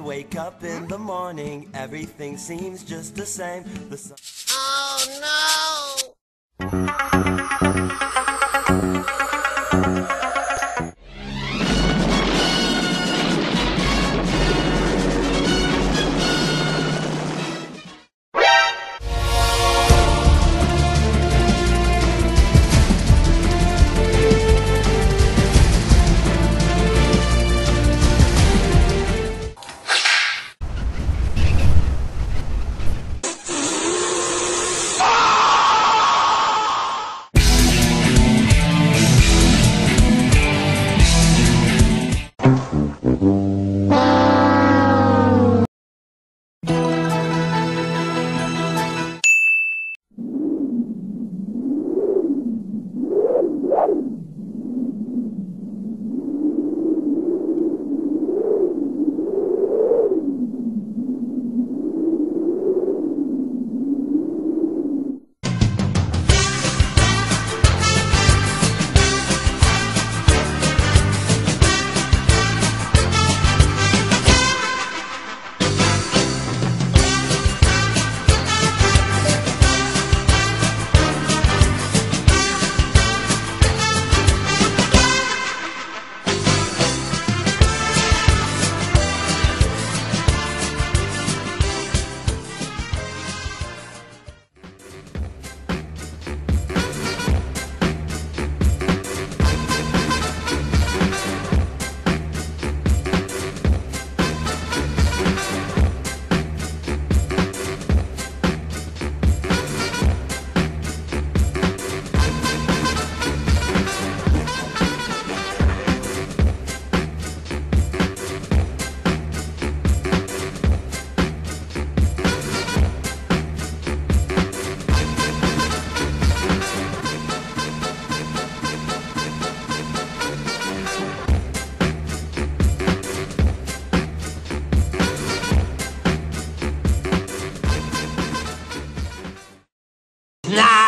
wake up in the morning, everything seems just the same. The sun Oh no! Nah.